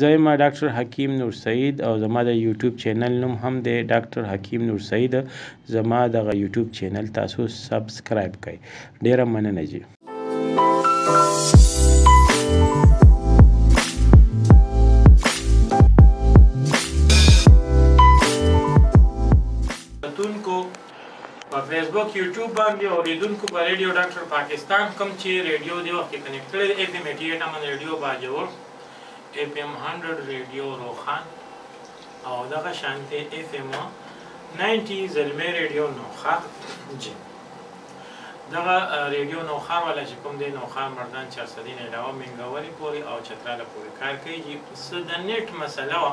زه یم ډاکټر حکیم نور سعید او زما د یوټیوب چینل نوم هم دی ډاکټر حکیم نور سعید زما دغه یوټیوب چینل تاسو سبسکرایب کړئ ډیره مننه جی فیسبوک یوټیوب باندې او ریډونکو په ریډیو ډاکټر پاکستان کوم چې ریډیو دی وخت کنیکټ کړی اف ایم 88 امن ریډیو باجوړ اېف اېم هنډرډ رېډيو روښان او دغه شانتې اېف اېم ناینټي زلمی رېډيو نوښار جي دغه رېډيو نوښار والا چې کوم دی نوښار مردان چارسدین علاوه منګوري پورې او چتراله پورې کار کوي جي څه د نېټ مسله وه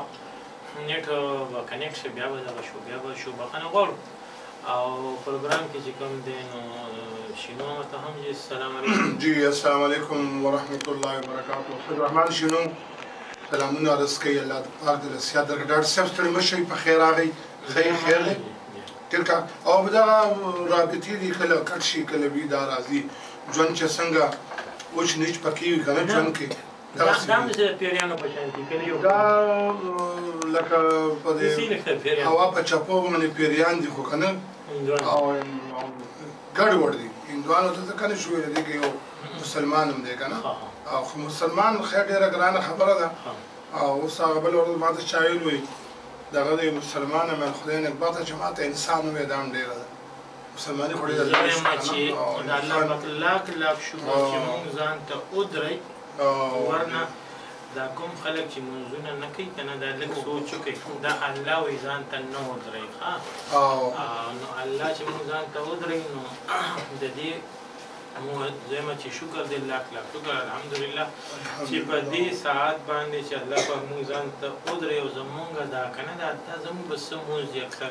نېټ به کنېکټ شي بیا به دغه شو بیا به شو بخښنه غواړو او پروګرام کې چې کوم دی نو شینو ته هم جی السلام علیکم جی السلام علیکم ورحمت الله وبرکاته فضل الرحمن شینو سلامونه عرض کوي الله پاک دې سیاد درک ډاکټر صاحب ستړي مشي په خیر راغی خیر خیر دی ترکا او دا رابطې دي کله کټ شي کله وی دا راځي ژوند چې څنګه اوچ نیچ پکې وي کنه ژوند کې داسې دا مې سره پیریانو په شان دي کنه یو دا لکه په دې هوا په چپو باندې پیریان دي خو کنه او ګډ وړ دي هندوانو ته ځکه نه شو ویل دي یو مسلمان هم دی کنه او خو مسلمان خیر ډیره ګرانه خبره ده او اوس هغه بل ورځ ما ته چا ویل وي دغه دی مسلمان مې خدای نه بخته چې ما ته انسان وې دا هم ډیره ده مسلماني خو ډېره لرې شوه چې د الله پاک لاک لاک شکر چې مونږ ځان ته ودرئ ورنه دا کوم خلک چې منځونه نه کوي کنه دا لږ سوچ وکړي دا الله وی ځان ته نه ودرئ ها نو الله چې مونږ ځان ته ودرئ نو د دې مونږ زموږ چې شکر دې لاک لاک شکر الحمدلله چې په دې ساعت باندې چې الله پاک مونږ ځان ته ودرئ او زمونږ دا کنه دا زمونږ بس مونږ اکثر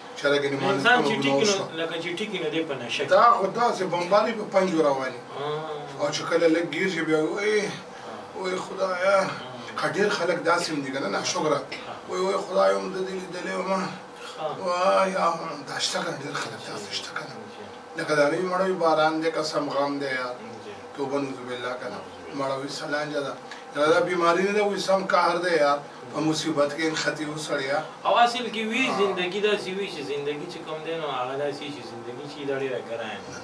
چره ګنې مانه انسان چې ټیک نو لکه چې ټیک نو دې په نشه دا خو دا سه بمباري په پنځو رواني او چې کله لګ ګیر شي بیا وای وای خدایا کډیر خلک داسې دي کنه نه شکر وای وای خدای هم د دې لیدلې ما وای یا دا شته کنه ډیر خلک داسې شته کنه لکه دا نه مړوي باران دې قسم غم دې یار توبه نوذ بالله کنه مړوي سلام جدا دا دا بیماری نه ده وی سم قهر ده یار په مصیبت کی نښتی وو سړیا. او اصل کی وی زندګی داسی وی چی زندګی چی کوم دی نو هغه داسی چی زندګی چی دا ډیره ګرانه ده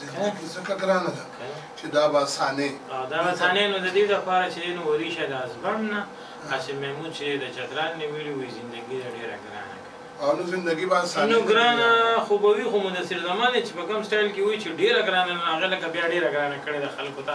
زندګی ځکه ګرانه ده چی دا به اسانه وی او دا اسانه نو ددی لپاره چی دی نو وریشه د هسبنډ نه هسی محمود چی دی د چترال نه ویلی وی زندګی ده ډیره ګرانه کنه او نو زندګی به اسانه نو ګرانه خو به وی خو مدثر زمان چی په کوم سټایل کی وی چی ډیره ګرانه نو هغه لکه بیا ډیره ګرانه کړی ده خلکو ته.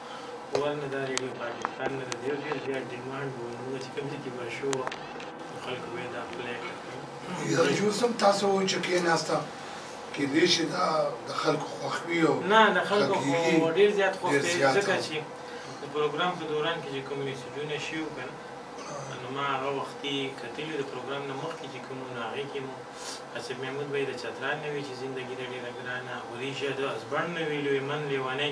ورنه دا ریډیو پاکستان نه دی ډیر زیات ډیماند وو نو چې کوم ځای کې به شو خلکو به دا پلی کړ یو سم تاسو و چې کې ناستا کې دې شي دا د خلکو خوښ وي او نه د خلکو خو ډیر زیات خوښ دی ځکه چې د پروګرام په دوران کې چې کوم میسجونه شي وکړه نو ما هغه وختي کتلي د پروګرام نه مخکې چې کوم نو هغې کې مو اسد محمود به یې د چترال نه وي چې زندګي د ډېره ګرانه وریژه د ازبڼ نه وي لوی من لیونی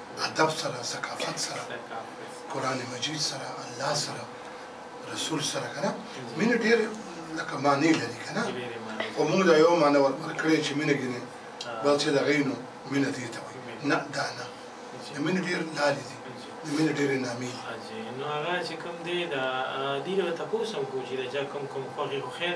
ادب سره ثقافت سره قران مجید سره الله سره رسول سره کنه مینه ډیر لکه معنی لري کنه او موږ دا یو معنی ورکړې چې مینه ګینه بل څه د غینو مینه دي ته نه دا نه د مینه ډیر لارې دي د مینه ډیر نامې نو هغه چې کوم دی دا دی له تاسو کوم چې دا کوم کوم خوږي خو خیر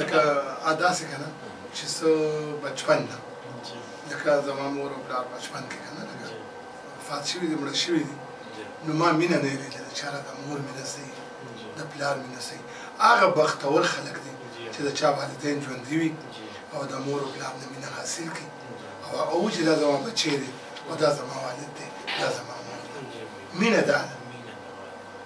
لکه داسې که نه چې څه بچپن ده لکه زما مور او پلار بچپن کې که نه لکه وفات شوي دي مړه شوي دي نو ما مینه نه یې لیدلې چا راته مور مینه څهیي د پلار مینه څهیي هغه بختور خلک دي چې د چا والدین ژوندي وي او د مور او پلار نه مینه حاصل کړي او هغه وو چې دا زما بچی دی او دا زما والد دی دا زما مور ده مینه دا ده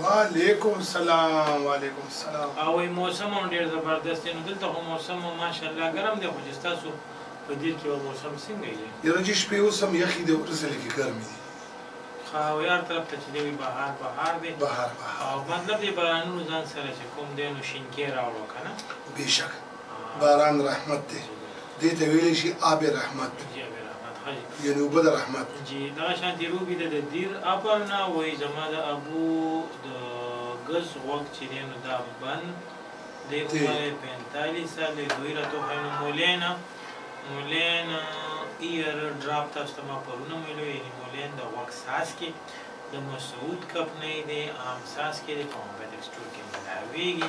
وعلیکم سلام وعلیکم سلام. اوي موسم هم ډير زبردست دي نو دلته خو موسم هم ماشاالله ګرم دي خو چي ستاسو په دير کي به موسم سنګه يي. یاره جی شپې اوس هم یخی دی ورځی لږی ګرمی دی. ښه اوی هر طرف ته چی دی وی بهار بهار دی بهار بهار دی او مطلب دی بارانونو ځان سره چی کوم دی نو شینکی راوړو کنه. بیشکه. باران رحمت دی دې ته ویلی شي آب رحمت جی ابي رحمت ښه جی یعنی اوبه د رحمت جی دغه شانتي روبي ده د دیر اپر نه وایي زما د ابو د ګز غوږ چې دی نو دا بند دی دی. عمر یې پنتالیس سال دی دوی راته وښایي نو مولین مولین ایئر ډراپ تاسو ته ما پرون هم ویلي وو یعنی مولین د غوږ څاڅکي د مسعود کپنۍ دی عام څاڅکي دی په موبایل سټور کې ملاویږي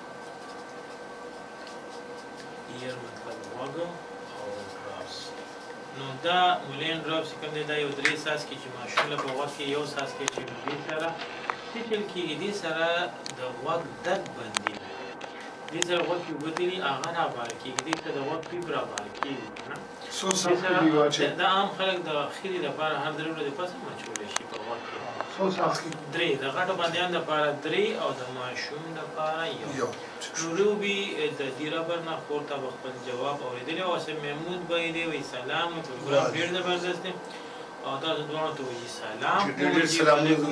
دا مولین ډراپ چې کوم دی دا یو درې ساس کې چې ماشوم له په وخت کې یو ساس کې چې دې سره سیټل کېږي دې سره د غوږ درد بندي دې سره غوږ کې وګتلي هغه نه بار کېږي دې ته د غوږ پیپ را بار کېږي څو سخته دی واچي دا عام خلک د خيري لپاره هر درې ورځې پس مچول شي په وخت کې څو سخته درې د غټو باندېان لپاره درې او د ماشوم لپاره یو نورو بي د دې ربر نه پورته خپل جواب اوریدل او سم محمود به دې وي سلام پروګرام ډېر زبردست دی او تاسو دوه ته وي سلام ډېر سلام علیکم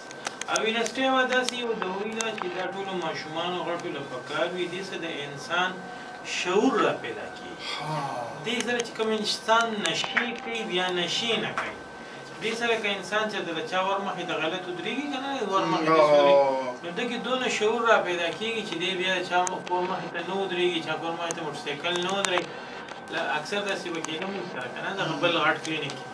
اوینه سټیوا داسې یو دوري ده چې دا ټولو ماشومانو غټو له پکار وي دې سره د انسان شعور را پیدا کیږي دې سره چې کوم انسان نشې کوي بیا نشې نه کوي دې سره که انسان چېرته د چا ور مخې ته غلط ودرېږي که نه ور مخې ته سوري نو ده کې دونه شعور را پیدا کیږي چې دې بیا چا کور مخې ته نه ودرېږي چا کور مخې ته موټرسایکل نه ودرېږي له اکثر داسې به کېده مونږ سره که نه دغه بل غټ کلینیک کې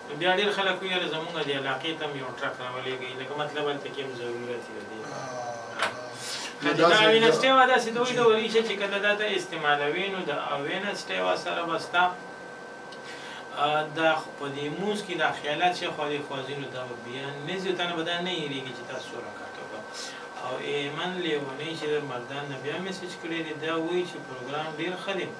نو بیا ډیر خلک وی یاره زمونږ دی علاقې تم یو ټرک راولېږي لکه مطلب هلته کې هم ضرورت دی دی نو دا داسې اوینس یو- ټیوا داسې دوی جی. د وریشه چې کله دا ته استعمالوي نو د اوینس ټیوا سره به ستا آ، دا خو په دې موز کې دا خیالات شي خو دې خوازي نو دا به بیا نزي تنه به دا نه هېرېږي چې تاسو څو رکعته وکړه او ایمن لیونی چې د مردان نه بیا میسج کړی دی دا وایي چې پروګرام ډیر ښه دی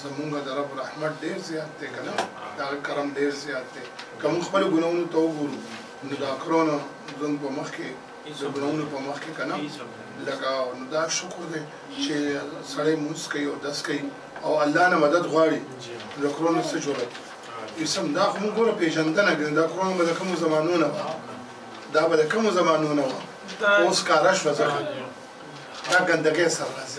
زمونږ د رب رحمت ډیر زیات دی کنه دا کرم ډیر زیات دی کوم خپل ګناونو ته وګورو نو دا کرونا زموږ په مخ کې د ګناونو په مخ کې کنه لکه نو دا شکر دی چې سړی مونږ کوي او داس کوي او الله نه مدد غواړي د کرونا څخه جوړه اسم دا خو موږ ګوره پیژندنه کوي دا کرونا به د کومو زمانو نه دا به د کومو زمانو نه اوس کاره شو ځکه دا ګندګي سره راځي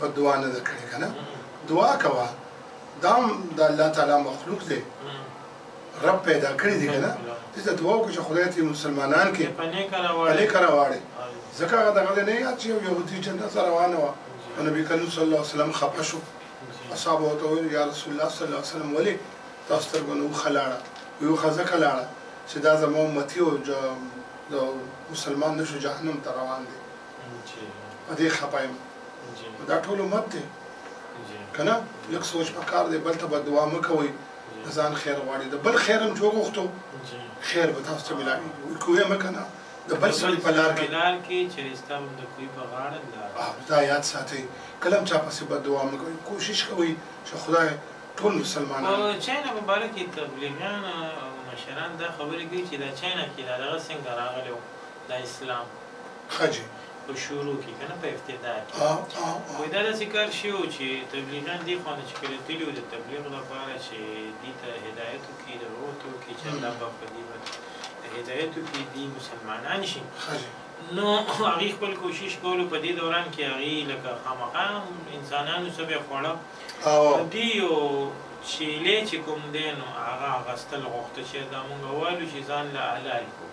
بد دعا نه ده کړې کنه دعا کوه دا هم د الله تعالی مخلوق دی رب پیدا کړی دی کنه دې دعا وکړه چې خدای دې مسلمانان کې پلې کرا واړي ځکه هغه دغه نه یاد چې یو يهودي جنت روانه و او نبی کریم صلی الله علیه وسلم خپه شو اصحاب ته ویل یا رسول الله صلی الله علیه وسلم ولی تاسو تر غنو خلاړه یو خزه کلاړه چې دا زمو امتی او مسلمان نشو جهنم ته روان دي په دې خپه یم دا ټول امت دی که نه لږ سوچ په کار دی بل ته به دعا مه کوئ د ځان خیر غواړي د بل خیر هم چې وغوښتو خیر به تاسو ته ملاوي کوی مه کنه د بل سړي په لار کې لار کې چې ستم د کوی په غاړه لار دا یاد ساتي کلم چا پسې بد دعا مه کوي کوشش کوي چې خدای ټول مسلمانان او چاینه مبارک تبلیغیان او مشران دا خبرې کوي چې دا چاینه کې دا دغه څنګه راغلی دا اسلام خجی په شروع کې کنه په ابتدا کې وای دا داسې کار شی و چې تبلیغان دی خو نه چې کله تلو د تبلیغ لپاره چې دي ته هدایت کې د وروته کې چې الله په دې باندې هدایت کې دي مسلمانان شي نو هغه خپل کوشش کولو په دې دوران کې هغه لکه خامخا انسانانو سره خوړه او دی او چیلې چې کوم دینو هغه غستل غوښته چې دا مونږ والو چې ځان له حلال کو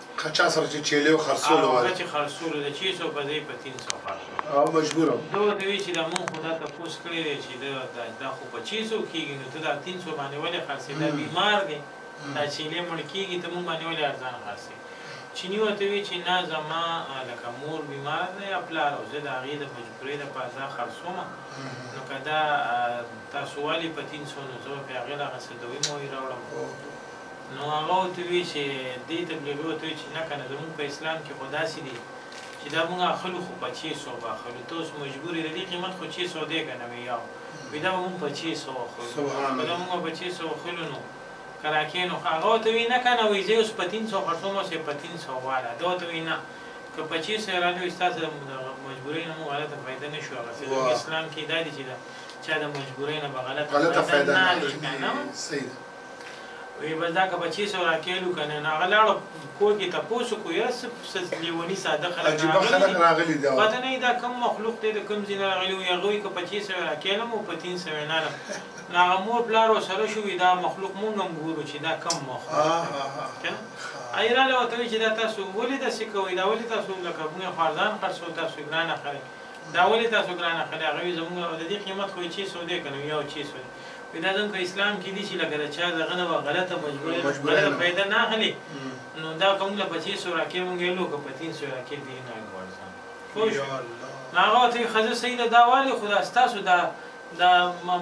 خه چا سره چه چيلي او خرسول وال. هغه چه خرسول ده چي سو په ځاي په تين سو خرسول. او مجبور او. ده ورته وي چي دا مونږ خو دا تپوس کړي دي چي ده دا خو په چي سو کيږي نو ته دا تين سو باندي ولي خرسي دا بيمار دي دا چيلي مړ کيږي ته مونږ باندي ولي ارزان خرسي چيني ورته وي چي نه زما لکه مور بيمار ده يا پلار او زه ده هغي ده مجبوري ده پار دا خرسوم نو که دا تاسو والي په تين سو نو زه به په هغي له هغه سه دوي موي راوړم. نو هغه ورته وي چي دي تبليغي ورته وي چي نه کنه زموږ په اسلام کي خو داسي دي چي دا موږ اخلو خو په چه سو به اخلو ته اوس مجبور يي ددي قيمت خو چه سو دي کنه وي ياو وي دا به موږ په چه سو اخلو که دا موږ په چه سو اخلو نو که راکي نو ښه هغه ورته وي نه کنه وي زه يي اوس په تين سو خرڅوم اوس يي په تين سو واله ده ورته وي نه که په چه سو يي راته وي ستاسو د مجبوري نه موږ غلطه فايده نه شو اخستي زموږ اسلام کي دادي چي د چا د مجبوري نه به غلطه فايده نه اخلي کنه وی بس دا که بچی سو راکیلو کنه نو هغه لاړو کور کې تپوس کو یاره څه څه لیونی ساده خلک عجیبه راغلي خلک دي. راغلي دي او پته نه دا کوم مخلوق دی د کوم ځای نه راغلی وي هغه وي که په چی سوی راکیلم او په تین سوی نالم نو هغه مور پلار ورسره شو وي دا مخلوق مونږ هم ګورو چې دا کوم مخلوق ها دی ها ها کنه ها. ای راله ورته وی چې دا تاسو ولې داسې کوئ دا ولې تاسو لکه مونږ خو ارزان خرڅو تاسو ګران اخلئ دا ولې تاسو ګران اخلئ هغه وی زمونږ د دې قیمت خو یې چی سو دی کنه یو چی سو دی دا دم په اسلام کې دي چې لکه د چا دغه نه وه غلطه مجبوره نه غلطه فایده نه اخلي نو دا کوم له پچې سورا کې مونږ یلو که پتین سورا کې دې نه ګوړځم پوه شو نو هغه ورته وي ښځه صحیح ده دا والې خو دا ستاسو دا دا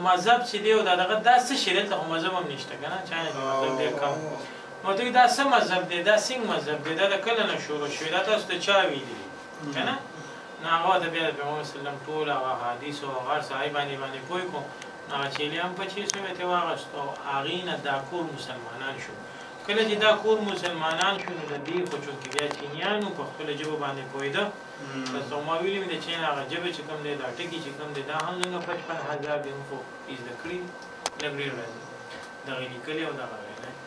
مذهب چې دی او دا دغه دا څه شی دلته خو مذهب هم نشته که نه چا نه مذهب ډېر کم نو دوی دا څه مذهب دی دا څنګه مذهب دی دا د کله نه شروع شوی دا تاسو ته چا ویلي کنه نو هغه ته بیا د پیغمبر وسلم ټول هغه حدیث او هغه ځای باندې باندې پوي کو نو هغه چیلې هم په چیسو یې ته واغست او هغه نه دا کور مسلمانان شو کله چې دا کور مسلمانان شو نو د دې خو چونکې بیا چینیانو په خپل جبه باندې پویده تاسو ما ویلي د چین هغه جبه چې کوم دی دا ټکی چې کوم دی دا هم زموږ 55000 دی هم خو یې زده کړي لګړي راځي دغه لیکلي او دغه ویلی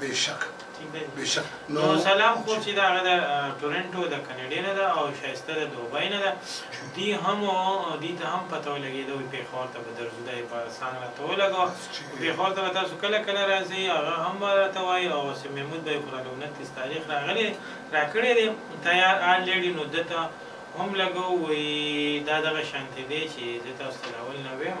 بیشک بیشک نو سلام خو چې دا غدا ټورنټو د کاناډا نه ده او شایسته د دوبای نه ده دی هم دی ته هم پته ولګي دوی په خور ته به درځو دای په سان را ته ولګو په خور ته تاسو کله کله راځي هغه هم را ته وای او سه محمود به قران 29 تاریخ راغلی راکړی دی تیار آل لیډي نو دته هم لګو وي دا دغه شانتي دی چې د تاسو لاول نه ویم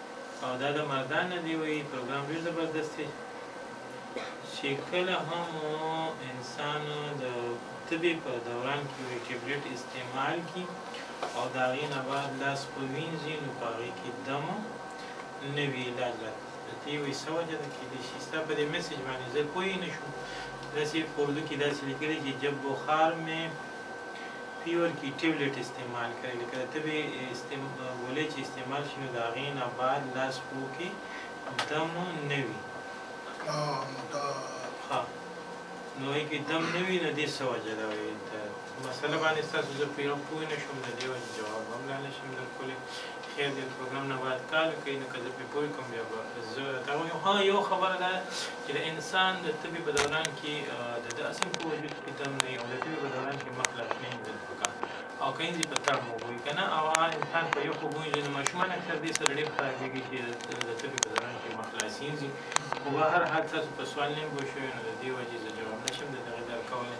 او دا د مردان نه دی وایي پروګرام ډیر زبردست دی چې کله هم انسان د تبې په دوران کې یو ټابلیټ استعمال کی او د هغې نه بعد لاس په وینځي نو په هغې کې دم نه وي علاج راته دې وایي څه وجه ده کېدای شي ستا په دې میسج باندې زه پوه نه شوم داسې په اردو کې داسې لیکلی چې جب بخار مې پیور کی ټیبلیټ استعمال کړی لکه د تبې ګولۍ چې استعمال شي نو د هغې نه بعد لاس پو کې دم نه وي ښه نو هغې کې دم نه وي نو دې څه وجه ده وایي مسله باندې ستاسو زه پوه نه شوم د دې وجې جواب هم لا نه شم درکولی خیر دی پروګرام نه باید کار کوي نه که زه پرې پوه کوم بیا به زه تا ویم ها یو خبره ده چې د انسان د تبې په دوران کې د د اسیم په وجود کې دم نه او د تبې په دوران کې مخ لاس نه اندل پکار او کینځي په تر مو وي کنه او انسان په یو خو ګونځي نو ماشومان اکثر دې سره ډېر خرابېږي چې د تبې په دوران کې مخ لاس اندي خو به هر حال تاسو په سوال نه پوه شوي نو د دې وجې زه جواب نشم د دغه درکولی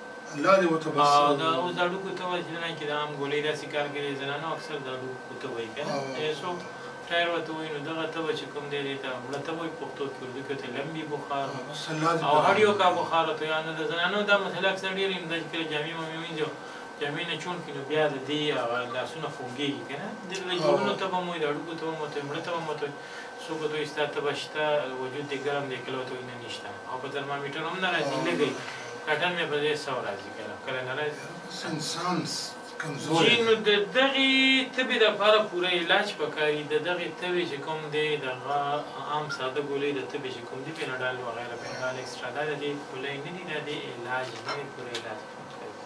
الله دی وته بس او دا اوس دا ډوکو ته وای چې نه کې دا هم ګولې داسې کار کوي زنانو اکثر دا ډوکو ته وای کنه ایسو ټایر وته وای نو دغه ته چې کوم دی دی ته مړه ته وای پښتو کې اردو کې ته لمبي بخار او هډیو کا بخار ته یا نو د زنانو دا مسله اکثر ډیر هم د کله جامع مې وینځو جامع نه چون کینو بیا د دې هغه لاسونه خوږیږي کنه د لجورونو ته به مو د ډوکو ته مو ته مړه ته مو ته څو کتو ایستا تبه شته وجود دې ګرم دی کله ورته وینه نشته او په ترمامیټر هم نه راځي لږی کټن مې په دې سو راځي کله کله نه راځي سنسانس کمزوري جی نو د دغه تبې لپاره پوره علاج پکاري د دغه تبې چې کوم دی دغه عام ساده ګولۍ د تبې چې کوم دی پیناډال وغیره پیناډال ایکسترا دا د دې ګولۍ نه دي دا د علاج نه دی پوره علاج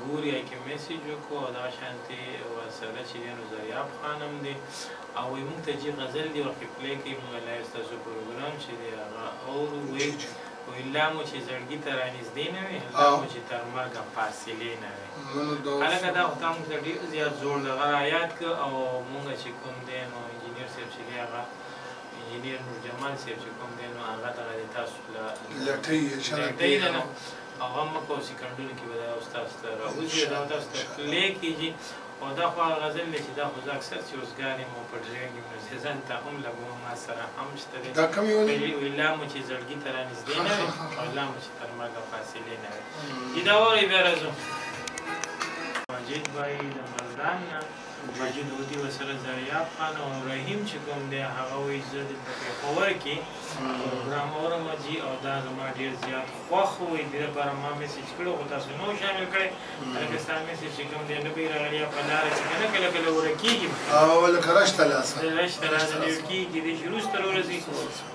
ګوري هغه کې میسج وکړو او دا شانتي ورسره چې دی نو زریاب خان هم دی او وایي موږ ته جي غزل دی ورکې پلی کوي موږ لایو ستاسو پروګرام چې دی هغه اورو وایي او الله مو چې زړګي ته رانږدې نه وي الله مو چې تر مرګه فاصلې نه وي هلکه دا خو تا موږ ته ډېر زیات زوړ دغه رایاد که او موږ چې کوم دی نو انجینر صاحب چې دی هغه انجینر نور جمال صاحب چې کوم دی نو هغه دغه دی تاسو له لټۍ نه او غم مه کوه سیکنډونو کې به دا اوس تاسو ته راوځي دا تاسو ته پلی کېږي او دا خو هغه غزل دی چې دا خو زه اکثر چې اوزګار یم او په ډرېنډ یم نو زه ځان ته هم لګوم ما سره هم شته دی دا کوم یو دی وی لا مو چې زړګي ته رانږدې نه وي او لا مو چې تر مرګه فاصلې نه وي چې دا وری بیا راځو مجید بای د مردان نه مجید هوتی ورسره زریاب خان او رحیم چې کوم دی هغه وایي زه د په پیښور کې پروګرام اورم جی او دا زما ډیر زیات خوښ وو دې لپاره ما میسج کړو خو تاسو نو شامل کړی لکه ستا میسج چې کوم دی نه به راغلی په لار کې کنه کله کله ورکیږي او لکه رشته لاسه رشته لاسه نیو کیږي دې شروع سترو رسې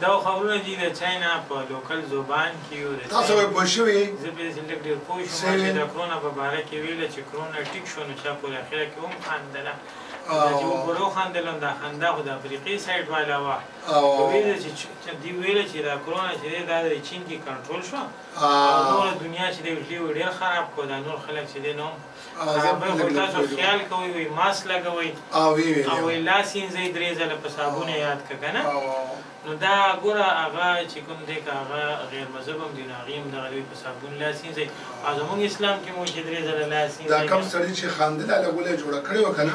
داو خبرونه دی د چاینا په لوکل زوبان کی یو رسیل تاسو به پوه شوی زه په دسی لږ ډیر پوه شوم چی د کرونا په باره کی ویل چی کرونا ټیک شو نو چا پوری اخیره کی هم خاندله او دا چی وپوری وخاندله نو دا خندا خو د افریقی سایډ والا وه خو ویل چی دی ویل چی دا کرونا چی دی دا د چین کی کنټرول شو او نوره دنیا چی دی ویل ډیر خراب کو دا نور خلک چی دی نو هم خرابه خو تاسو خیال کوئ وي ماسک لګوئ او وي لاس وینځئ درې ځله په صابون یاد که کنه نو دا ګوره هغه چې کوم دی که هغه غیر مذهب هم دی نو هغه هم دغه دی په صابون لاس وینځئ او زموږ اسلام کې مو چې درې ځله لاس وینځئ دا کوم سړي چې خاندله لګوله جوړه کړې وه کنه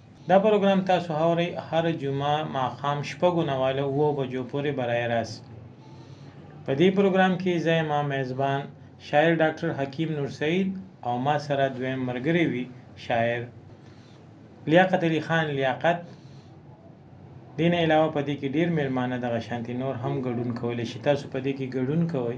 دا پروګرام تاسو هورئ هره جمعه ماښام شپږو نه واله اوو بجو پورې برای راست. په دې پروګرام کې زه یم میزبان شاعر ډاکټر حکیم نور سعید او ما سره دویم ملګری وي شاعر لیاقت علي خان لیاقت. دې نه علاوه په دې کې ډیر میلمانه دغه شانتې نور هم ګډون کولی شي تاسو په دې کې ګډون کوئ.